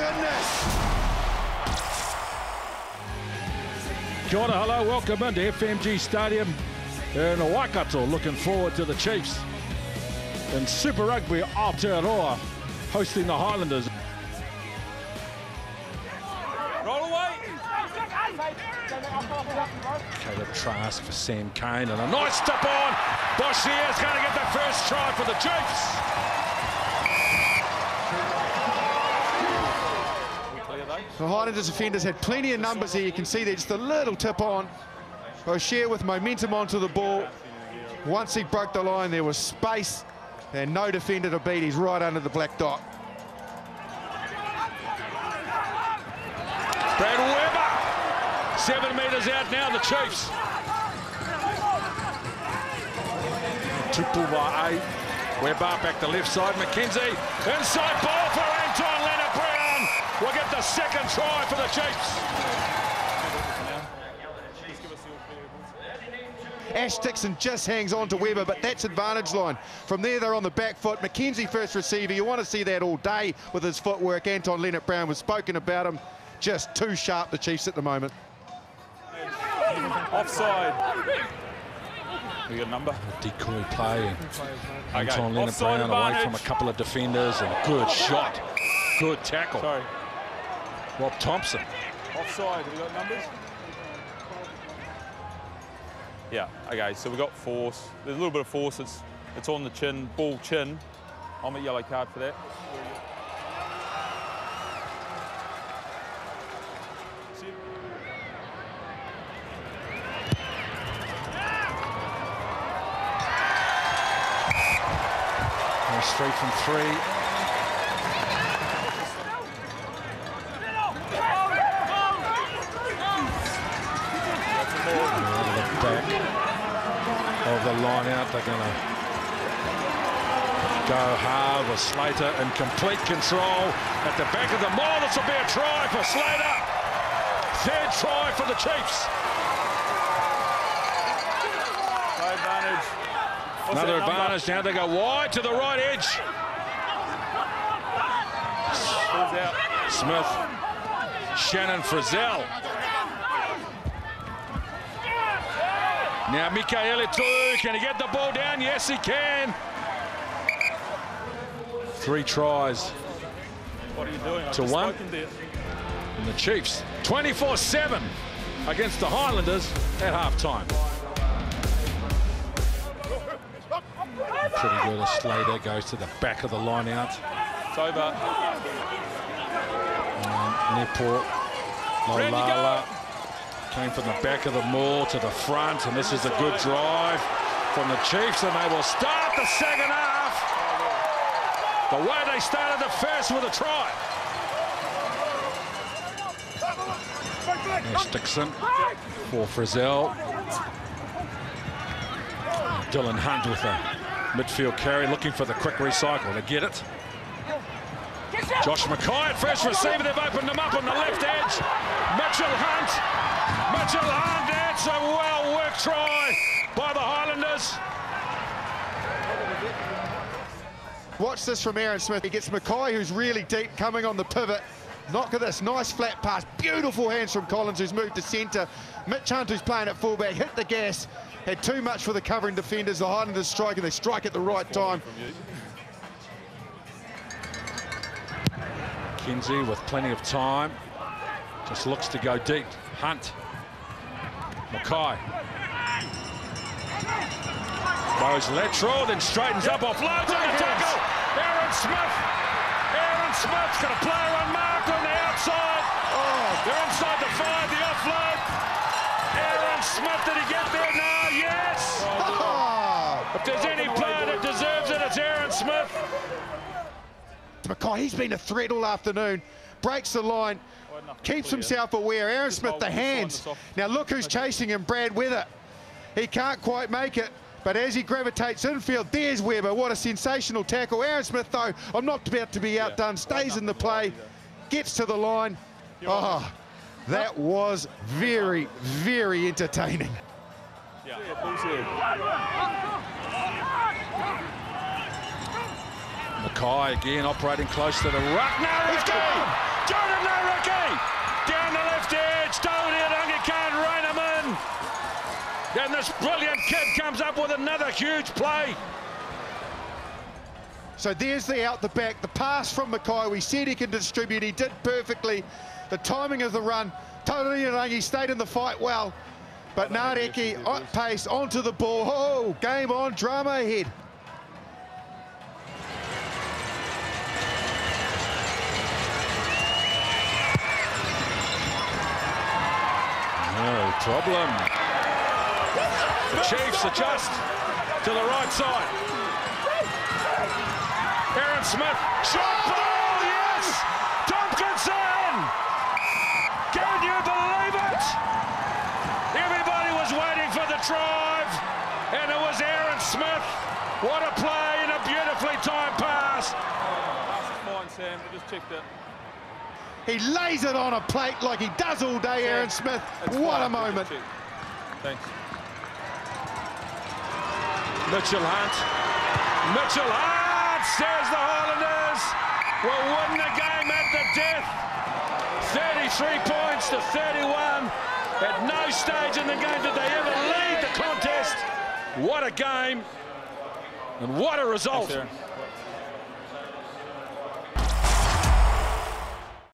goodness! Kia ora, hello, welcome into FMG Stadium in Waikato. Looking forward to the Chiefs in Super Rugby Aotearoa hosting the Highlanders. Roll away. Caleb Trask for Sam Cane and a nice step on. Boshier is going to get the first try for the Chiefs. The Highlanders defenders had plenty of numbers here. You can see there just a little tip on. O'Shea with momentum onto the ball. Once he broke the line, there was space and no defender to beat. He's right under the black dot. Brad Weber, seven metres out now, the Chiefs. Triple by eight. Weber back to left side, McKenzie. Inside ball for Anton Lienert Brown. We'll get the second try for the Chiefs. Ash Dixon just hangs on to Weber, but that's advantage line. From there, they're on the back foot. McKenzie first receiver. You want to see that all day with his footwork. Anton Lienert Brown was spoken about him. Just too sharp, the Chiefs at the moment. Offside. We got a number. Decoy play. and Okay. Anton Lienert-Brown away from a couple of defenders and good shot. Good tackle. Sorry. Rob Thompson. Offside. Have we got numbers? Yeah. Okay. So we've got force. There's a little bit of force. It's it's on the chin, ball chin. I'm a yellow card for that. Straight from three. Out of the back of the line out, they're going to go hard with Slater in complete control at the back of the maul. This will be a try for Slater. Third try for the Chiefs. No advantage. Another advantage now. They go wide to the right edge. Smith, Shannon Frizell. Now Mikaele Tu'u, can he get the ball down? Yes, he can. Three tries What are you doing? I've To one. spoken to you. in the Chiefs. 24-7 against the Highlanders at halftime. Pretty good as Slater goes to the back of the line out. It's over. Newport, Ready to Lolala came from the back of the maul to the front, and this is a good drive from the Chiefs, and they will start the second half the way they started the first with a try. Ash Dixon for Frizell. Dylan Hunt with a midfield carry, looking for the quick recycle to get it. Josh Mackay at first receiver. They've opened them up on the left edge. Mitchell Hunt. Mitchell Hunt. That's a well-worked try by the Highlanders. Watch this from Aaron Smith. He gets Mackay, who's really deep, coming on the pivot. Knock at this, nice flat pass. Beautiful hands from Collins, who's moved to centre. Mitch Hunt, who's playing at fullback, hit the gas. Had too much for the covering defenders. The Highlanders strike, and they strike at the right time. Kinsey with plenty of time. Just looks to go deep. Hunt. Mackay. Goes lateral, then straightens up, offloads on the tackle. Aaron Smith. Aaron Smith's got a player unmarked on the outside. Oh, They're inside the five, the offload. Aaron Smith, did he get there? No, yes. ah. If there's any player that deserves it, it's Aaron Smith. Mackay, he's been a threat all afternoon. Breaks the line, keeps himself aware. Aaron Smith, the hands. Now look who's chasing him, Brad Weber. He can't quite make it, but as he gravitates infield, there's Weber. What a sensational tackle. Aaron Smith, though, I'm not about to be outdone, stays in the play, gets to the line. Oh, that was very, very entertaining. Yeah. Bull's here. Mackay again operating close to the ruck. Nareki! Jona Nareki! Down the left edge. Tony Arangi can't rein him in. Then this brilliant kid comes up with another huge play. So there's the out the back, the pass from Mackay. We said he can distribute. He did perfectly. The timing of the run. Tony Arangi stayed in the fight well. But Nareki pace onto the ball. Oh, game on, drama ahead. Problem. The Chiefs adjust to the right side. Aaron Smith, shot ball, yes! Tompkinson! Can you believe it? Everybody was waiting for the drive, and it was Aaron Smith. What a play and a beautifully timed pass. Fine, Sam. We just checked it. He lays it on a plate like he does all day, Aaron Smith. It's what a moment. Thanks. Mitchell Hunt. Mitchell Hunt says the Highlanders will win the game at the death. 33 points to 31. At no stage in the game did they ever lead the contest. What a game and what a result. Thanks, Aaron.